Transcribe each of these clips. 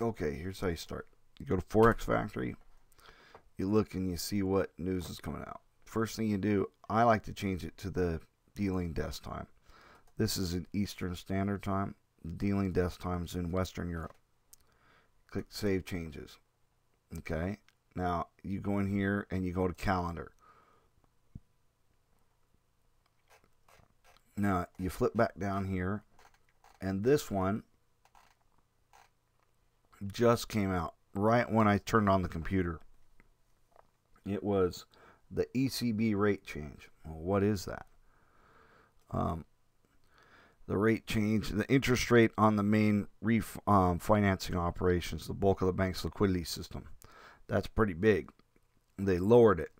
Okay, here's how you start. You go to Forex Factory. You look and you see what news is coming out. First thing you do, I like to change it to the dealing desk time. This is in Eastern Standard Time. Dealing desk times in Western Europe. Click Save Changes. Okay. Now you go in here and you go to Calendar. Now you flip back down here, and this one just came out right when I turned on the computer. It was the ECB rate change. Well, what is that? Um, the rate change, the interest rate on the main refinancing um, operations, the bulk of the bank's liquidity system. That's pretty big. They lowered it.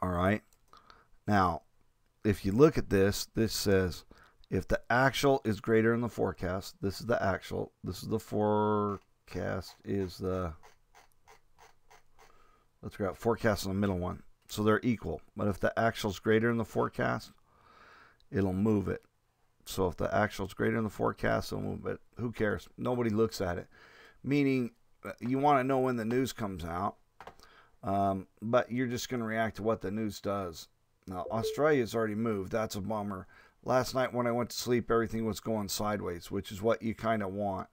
All right. Now, if you look at this, this says if the actual is greater than the forecast, this is the actual, this is the forecast, is the, let's grab forecast in the middle one. So they're equal. But if the actual is greater than the forecast, it'll move it. So if the actual is greater than the forecast, it'll move it. Who cares? Nobody looks at it. Meaning, uh, you want to know when the news comes out, um, but you're just going to react to what the news does. Now, Australia's already moved. That's a bummer last night when I went to sleep, everything was going sideways, which is what you kind of want.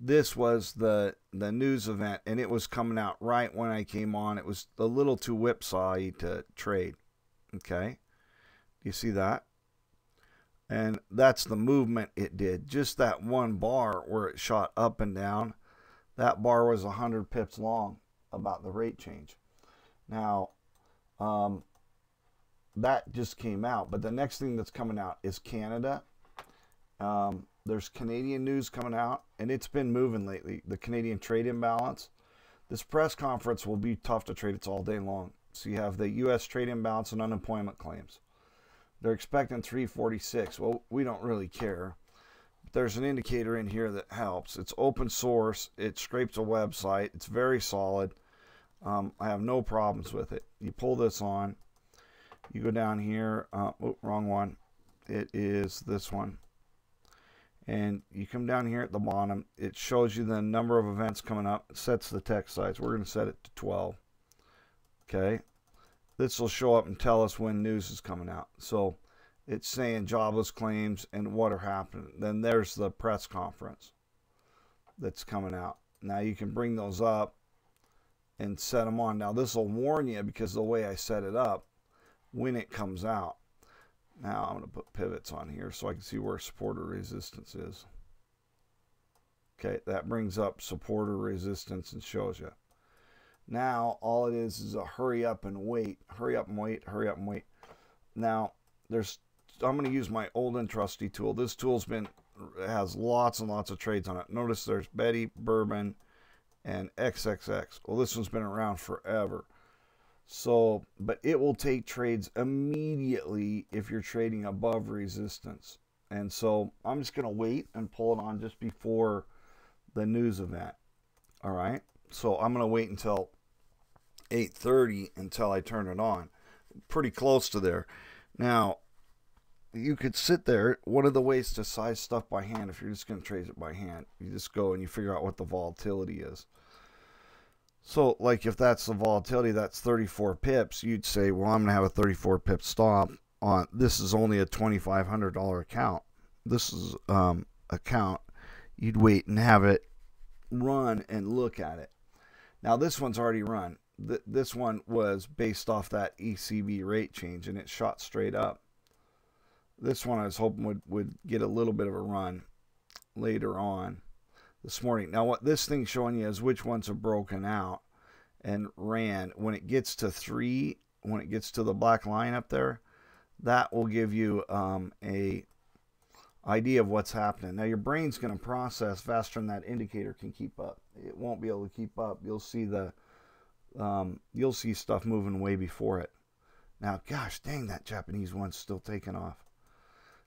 This was the the news event, and it was coming out right when I came on. It was a little too whipsawy to trade. Okay, you see that? And that's the movement it did. Just that one bar where it shot up and down. That bar was 100 pips long about the rate change. Now, um, that just came out. But the next thing that's coming out is Canada. Um, there's Canadian news coming out, and it's been moving lately. The Canadian trade imbalance. This press conference will be tough to trade. It's all day long. So you have the U.S. trade imbalance and unemployment claims. They're expecting 346. Well, we don't really care. There's an indicator in here that helps. It's open source. It scrapes a website. It's very solid. Um, I have no problems with it. You pull this on you go down here, uh, oh, wrong one. It is this one. And you come down here at the bottom. It shows you the number of events coming up. It sets the text size. We're going to set it to 12. Okay. This will show up and tell us when news is coming out. So it's saying jobless claims and what are happening. Then there's the press conference that's coming out. Now you can bring those up and set them on. Now this will warn you because the way I set it up when it comes out. Now I'm going to put pivots on here so I can see where support or resistance is. Okay, that brings up support or resistance and shows you. Now all it is is a hurry up and wait, hurry up and wait, hurry up and wait. Now there's I'm going to use my old and trusty tool. This tool's been has lots and lots of trades on it. Notice there's Betty, Bourbon, and XXX. Well, this one's been around forever. So, but it will take trades immediately if you're trading above resistance. And so I'm just going to wait and pull it on just before the news event. All right. So I'm going to wait until 8:30 until I turn it on. Pretty close to there. Now, you could sit there. One of the ways to size stuff by hand, if you're just going to trade it by hand, you just go and you figure out what the volatility is. So, like if that's the volatility, that's 34 pips, you'd say, well, I'm going to have a 34 pip stop on this is only a $2,500 account. This is um, account. You'd wait and have it run and look at it. Now, this one's already run. Th this one was based off that ECB rate change and it shot straight up. This one I was hoping would, would get a little bit of a run later on this morning. Now, what this thing's showing you is which ones have broken out and ran. When it gets to three, when it gets to the black line up there, that will give you um, a idea of what's happening. Now, your brain's going to process faster than that indicator can keep up. It won't be able to keep up. You'll see the um, you'll see stuff moving way before it. Now, gosh dang, that Japanese one's still taking off.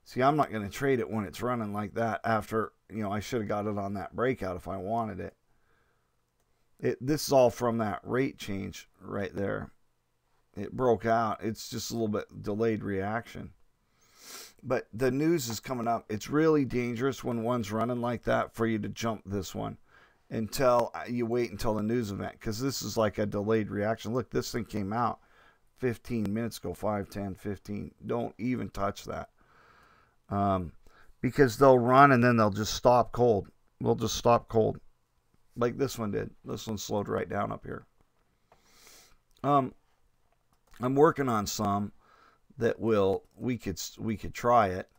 See, I'm not going to trade it when it's running like that after, you know, I should have got it on that breakout if I wanted it. It This is all from that rate change right there. It broke out. It's just a little bit delayed reaction. But the news is coming up. It's really dangerous when one's running like that for you to jump this one. until you wait until the news event because this is like a delayed reaction. Look, this thing came out 15 minutes ago, 5, 10, 15. Don't even touch that. Um, because they'll run and then they'll just stop cold. They'll just stop cold. Like this one did. This one slowed right down up here. Um, I'm working on some that will we could we could try it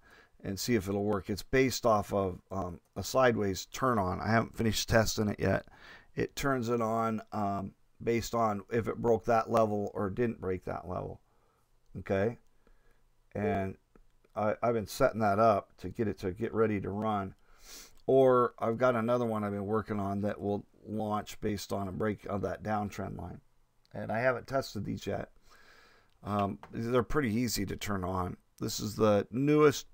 and see if it'll work. It's based off of um, a sideways turn on. I haven't finished testing it yet. It turns it on um, based on if it broke that level or didn't break that level. Okay, and I, I've been setting that up to get it to get ready to run. Or I've got another one I've been working on that will launch based on a break of that downtrend line. And I haven't tested these yet. Um, they're pretty easy to turn on. This is the newest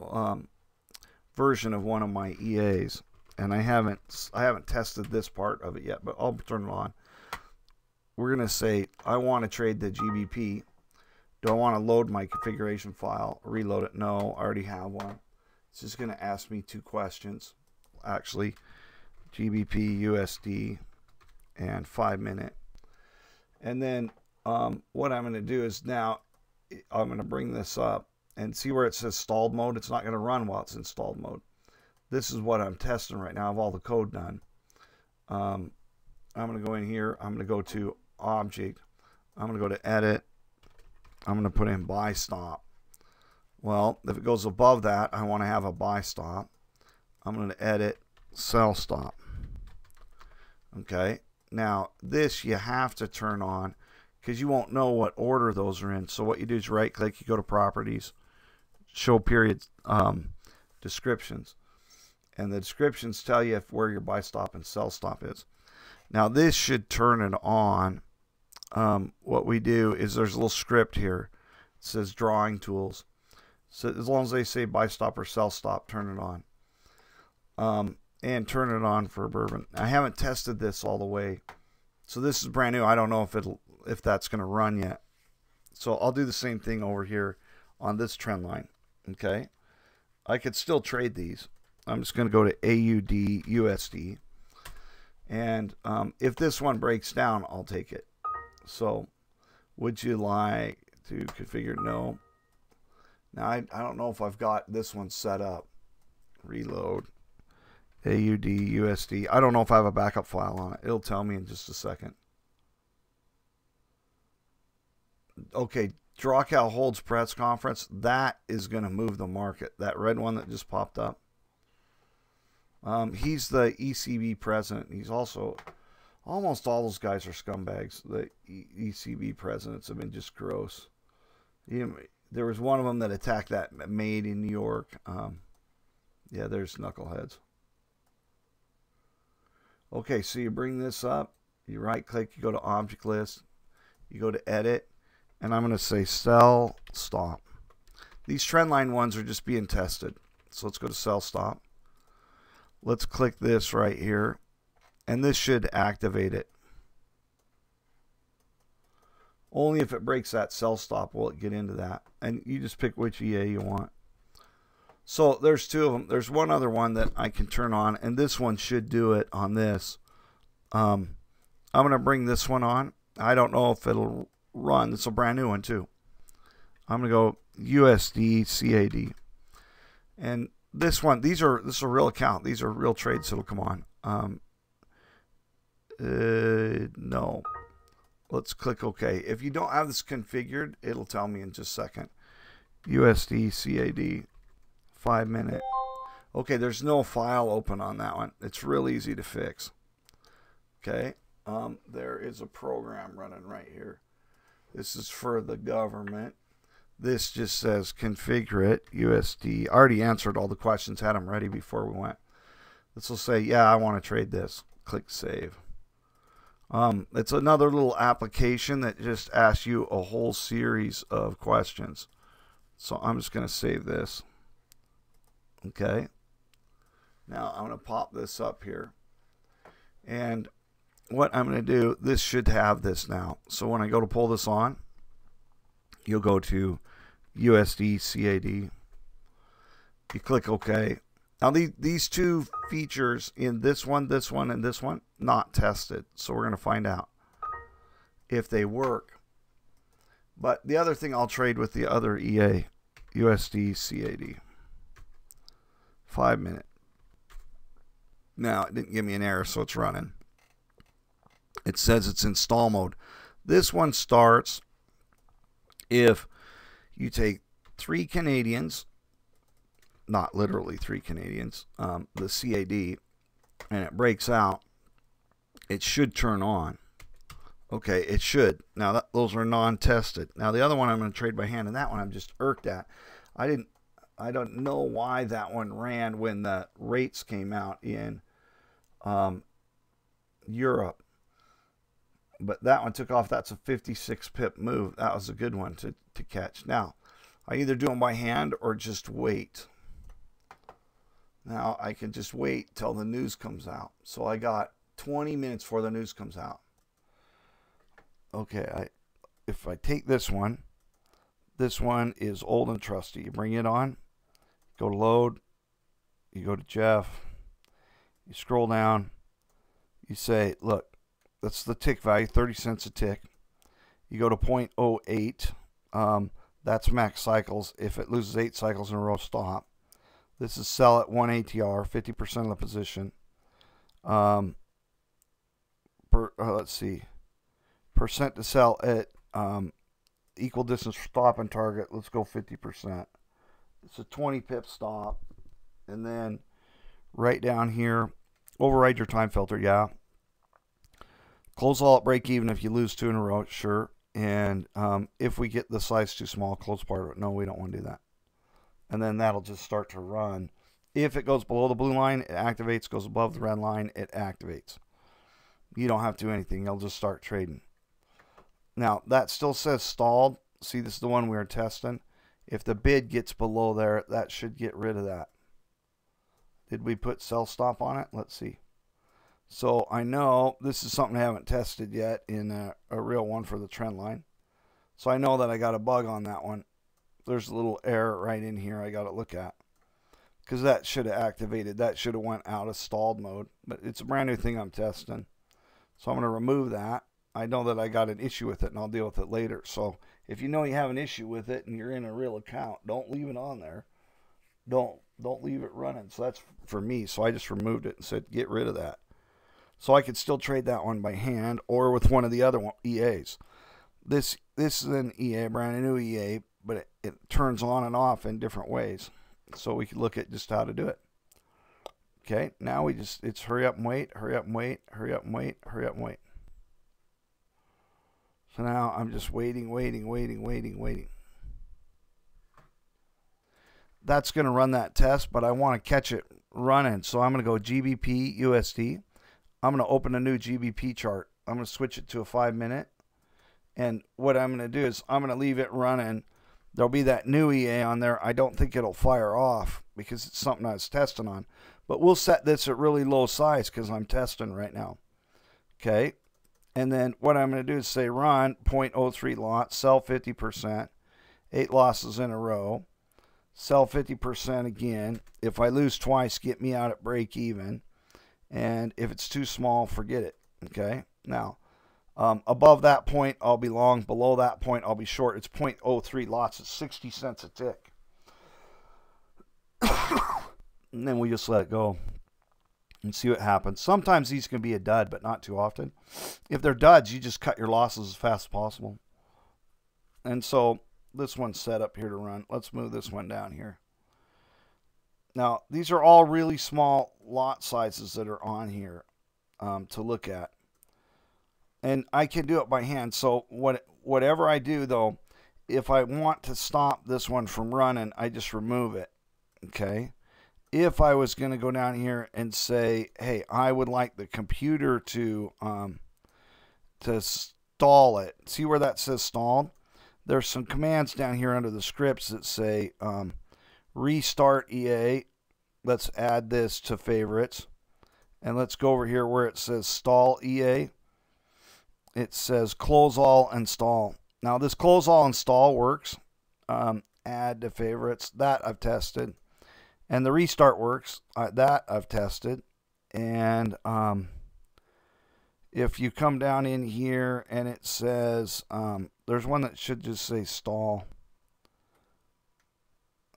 um, version of one of my EAs, and I haven't I haven't tested this part of it yet, but I'll turn it on. We're gonna say I want to trade the GBP. Do I want to load my configuration file? Reload it? No, I already have one. It's just gonna ask me two questions, actually, GBP USD and five minute, and then um, what I'm gonna do is now I'm gonna bring this up and see where it says stalled mode. It's not going to run while it's in stalled mode. This is what I'm testing right now. I have all the code done. Um, I'm going to go in here. I'm going to go to object. I'm going to go to edit. I'm going to put in buy stop. Well, if it goes above that, I want to have a buy stop. I'm going to edit sell stop. Okay. Now, this you have to turn on because you won't know what order those are in. So what you do is right click, you go to properties, show period um, descriptions. And the descriptions tell you if, where your buy stop and sell stop is. Now this should turn it on. Um, what we do is there's a little script here. It says drawing tools. So as long as they say buy stop or sell stop, turn it on. Um, and turn it on for bourbon. I haven't tested this all the way. So this is brand new. I don't know if it'll if that's going to run yet. So I'll do the same thing over here on this trend line. Okay. I could still trade these. I'm just going to go to AUD USD. And um, if this one breaks down, I'll take it. So would you like to configure? No. Now, I, I don't know if I've got this one set up. Reload. AUD USD. I don't know if I have a backup file on it. It'll tell me in just a second. Okay, Draghi holds press conference, that is going to move the market. That red one that just popped up. Um, he's the ECB president. He's also almost all those guys are scumbags. The ECB presidents have been just gross. There was one of them that attacked that maid in New York. Um, yeah, there's knuckleheads. Okay, so you bring this up, you right click, you go to object list, you go to edit, and I'm going to say sell stop. These trendline ones are just being tested. So let's go to sell stop. Let's click this right here and this should activate it. Only if it breaks that sell stop will it get into that. And you just pick which EA you want. So there's two of them. There's one other one that I can turn on, and this one should do it on this. Um, I'm going to bring this one on. I don't know if it'll run. It's a brand new one too. I'm gonna go USD CAD, and this one. These are this is a real account. These are real trades that'll come on. Um, uh, no. Let's click OK. If you don't have this configured, it'll tell me in just a second. USD CAD, five minute. Okay, there's no file open on that one. It's real easy to fix. Okay, um, there is a program running right here. This is for the government. This just says configure it USD. I already answered all the questions, had them ready before we went. This will say, yeah, I want to trade this. Click save. Um, it's another little application that just asks you a whole series of questions. So I'm just going to save this. Okay. Now I'm going to pop this up here. And what I'm going to do, this should have this now. So when I go to pull this on, you'll go to USD CAD. You click OK. Now, the, these two features in this one, this one, and this one, not tested. So we're going to find out if they work. But the other thing I'll trade with the other EA, USD CAD. Five minute. Now, it didn't give me an error, so it's running. It says it's install mode. This one starts if you take three Canadians, not literally three Canadians, um, the CAD, and it breaks out, it should turn on. Okay, it should. Now, that, those are non-tested. Now, the other one I'm going to trade by hand, and that one I'm just irked at. I didn't, I don't know why that one ran when the rates came out in um, Europe. But that one took off. That's a 56 pip move. That was a good one to, to catch. Now, I either do them by hand or just wait. Now, I can just wait till the news comes out. So I got 20 minutes before the news comes out okay, I if I take this one, this one is old and trusty. You bring it on, go to load, you go to Jeff, you scroll down, you say, look, that's the tick value, 30 cents a tick. You go to 0.08, um, that's max cycles. If it loses eight cycles in a row, stop. This is sell at 1 ATR, 50% of the position. Um, per, uh, let's see percent to sell at um, equal distance stop and target. Let's go 50%. It's a 20 pip stop. And then right down here, override your time filter. Yeah. Close all at break even if you lose two in a row. Sure. And um, if we get the size too small, close part of it. No, we don't want to do that. And then that'll just start to run. If it goes below the blue line, it activates. Goes above the red line, it activates. You don't have to do anything. It'll just start trading. Now, that still says stalled. See, this is the one we are testing. If the bid gets below there, that should get rid of that. Did we put sell stop on it? Let's see. So I know this is something I haven't tested yet in a, a real one for the trend line. So I know that I got a bug on that one. There's a little error right in here I got to look at. Because that should have activated. That should have went out of stalled mode. But it's a brand new thing I'm testing. So I'm going to remove that. I know that I got an issue with it and I'll deal with it later. So if you know you have an issue with it and you're in a real account, don't leave it on there. Don't don't leave it running. So that's for me. So I just removed it and said get rid of that. So I could still trade that one by hand or with one of the other EAs. This this is an EA, brand new EA, but it, it turns on and off in different ways. So we could look at just how to do it. Okay, now we just it's hurry up and wait, hurry up and wait, hurry up and wait, hurry up and wait. So now I'm just waiting, waiting, waiting, waiting, waiting. That's going to run that test, but I want to catch it running. So I'm going to go GBP USD. I'm going to open a new GBP chart. I'm going to switch it to a five minute. And what I'm going to do is I'm going to leave it running. There'll be that new EA on there. I don't think it'll fire off because it's something I was testing on. But we'll set this at really low size because I'm testing right now. Okay, and then what I'm going to do is say run 0.03 lot, sell 50%, eight losses in a row, sell 50% again. If I lose twice, get me out at break even. And if it's too small, forget it. Okay. Now, um, above that point, I'll be long. Below that point, I'll be short. It's 0.03 lots. It's 60 cents a tick. and then we just let it go and see what happens. Sometimes these can be a dud, but not too often. If they're duds, you just cut your losses as fast as possible. And so this one's set up here to run. Let's move this one down here. Now, these are all really small lot sizes that are on here um, to look at. And I can do it by hand. So what, whatever I do, though, if I want to stop this one from running, I just remove it. Okay if I was going to go down here and say, hey, I would like the computer to um, to stall it. See where that says stalled? There's some commands down here under the scripts that say um, restart EA. Let's add this to favorites. And let's go over here where it says stall EA. It says close all install. Now this close all install works. Um, add to favorites. That I've tested And the restart works. Uh, that I've tested. And um, if you come down in here and it says, um, there's one that should just say stall.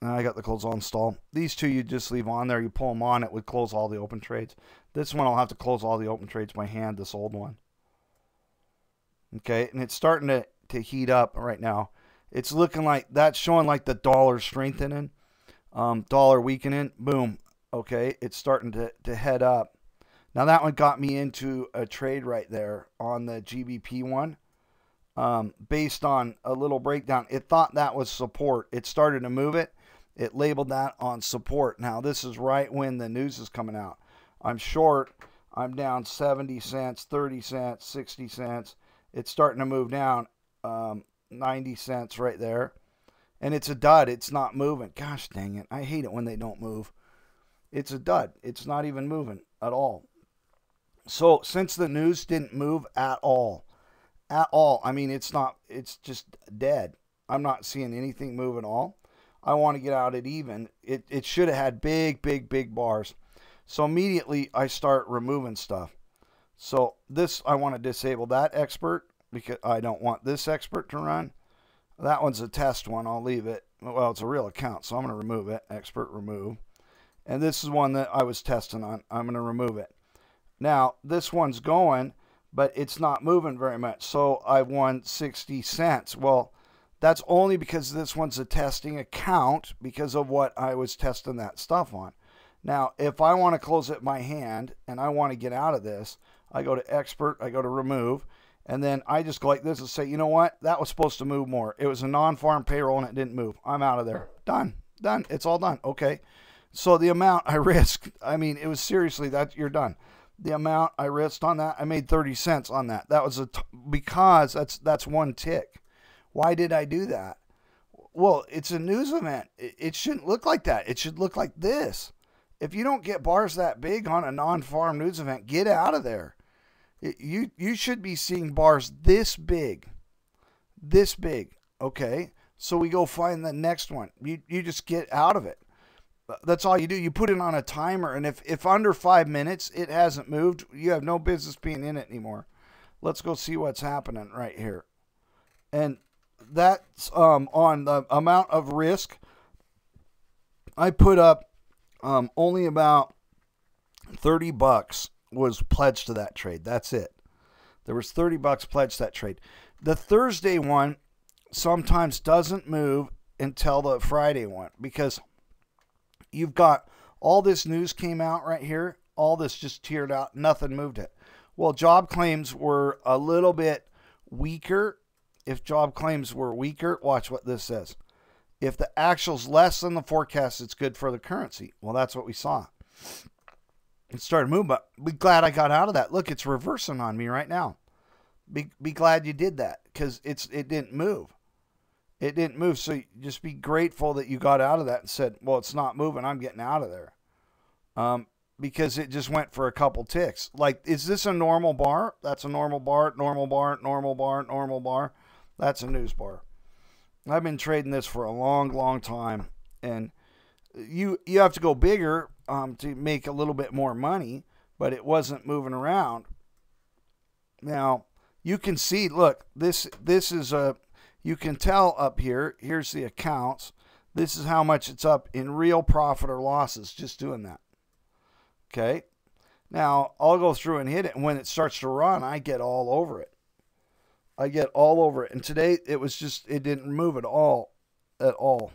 I got the close all stall. These two you just leave on there. You pull them on, it would close all the open trades. This one I'll have to close all the open trades by hand, this old one. Okay, and it's starting to, to heat up right now. It's looking like that's showing like the dollar strengthening, um, dollar weakening. Boom. Okay, it's starting to, to head up. Now that one got me into a trade right there on the GBP one. Um, based on a little breakdown, it thought that was support. It started to move it it labeled that on support. Now, this is right when the news is coming out. I'm short. I'm down 70 cents, 30 cents, 60 cents. It's starting to move down um, 90 cents right there. And it's a dud. It's not moving. Gosh dang it. I hate it when they don't move. It's a dud. It's not even moving at all. So, since the news didn't move at all, at all, I mean, it's not, it's just dead. I'm not seeing anything move at all. I want to get out at even. It, it should have had big, big, big bars. So immediately I start removing stuff. So this, I want to disable that expert because I don't want this expert to run. That one's a test one. I'll leave it. Well, it's a real account, so I'm going to remove it. Expert remove. And this is one that I was testing on. I'm going to remove it. Now, this one's going, but it's not moving very much. So I won 60 cents. Well, that's only because this one's a testing account because of what I was testing that stuff on. Now, if I want to close it by hand and I want to get out of this, I go to expert, I go to remove, and then I just go like this and say, you know what? That was supposed to move more. It was a non-farm payroll and it didn't move. I'm out of there. Done. Done. It's all done. Okay. So the amount I risked, I mean, it was seriously that you're done. The amount I risked on that, I made 30 cents on that. That was a because that's that's one tick. Why did I do that? Well, it's a news event. It shouldn't look like that. It should look like this. If you don't get bars that big on a non-farm news event, get out of there. You you should be seeing bars this big. This big, okay? So we go find the next one. You you just get out of it. That's all you do. You put it on a timer and if if under 5 minutes it hasn't moved, you have no business being in it anymore. Let's go see what's happening right here. And that's um, on the amount of risk. I put up um, only about 30 bucks was pledged to that trade. That's it. There was 30 bucks pledged that trade. The Thursday one sometimes doesn't move until the Friday one because you've got all this news came out right here. All this just tiered out. Nothing moved it. Well, job claims were a little bit weaker if job claims were weaker, watch what this says. If the actual's less than the forecast, it's good for the currency. Well, that's what we saw. It started moving, but be glad I got out of that. Look, it's reversing on me right now. Be, be glad you did that because it's it didn't move. It didn't move. So just be grateful that you got out of that and said, well, it's not moving. I'm getting out of there. Um, because it just went for a couple ticks. Like, is this a normal bar? That's a normal bar, normal bar, normal bar, normal bar. That's a news bar. I've been trading this for a long, long time, and you you have to go bigger um, to make a little bit more money, but it wasn't moving around. Now you can see, look, this this is a you can tell up here. Here's the accounts. This is how much it's up in real profit or losses just doing that. Okay. Now I'll go through and hit it, and when it starts to run, I get all over it. I get all over it. And today it was just it didn't move at all, at all.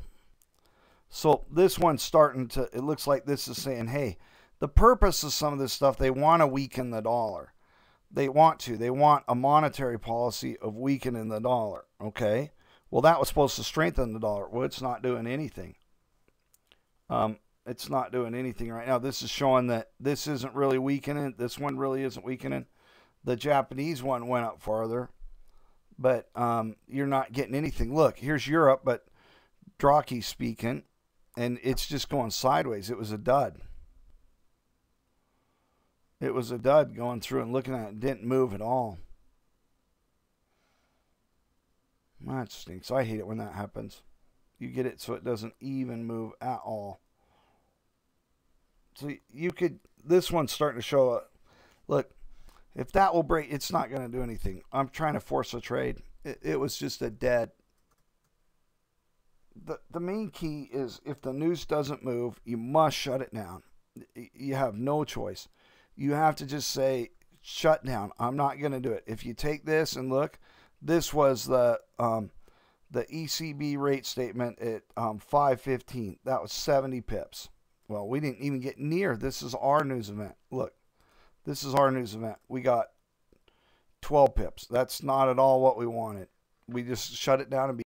So this one's starting to. It looks like this is saying, hey, the purpose of some of this stuff they want to weaken the dollar. They want to. They want a monetary policy of weakening the dollar. Okay. Well, that was supposed to strengthen the dollar. Well, it's not doing anything. Um, it's not doing anything right now. This is showing that this isn't really weakening. This one really isn't weakening. The Japanese one went up farther but um, you're not getting anything. Look, here's Europe, but Draghi speaking, and it's just going sideways. It was a dud. It was a dud going through and looking at it. didn't move at all. That stinks. I hate it when that happens. You get it so it doesn't even move at all. So you could, this one's starting to show a, look, if that will break, it's not going to do anything. I'm trying to force a trade. It, it was just a dead. The, the main key is if the news doesn't move, you must shut it down. You have no choice. You have to just say, shut down. I'm not going to do it. If you take this and look, this was the um, the ECB rate statement at um, 515. That was 70 pips. Well, we didn't even get near. This is our news event. Look, this is our news event. We got 12 pips. That's not at all what we wanted. We just shut it down and be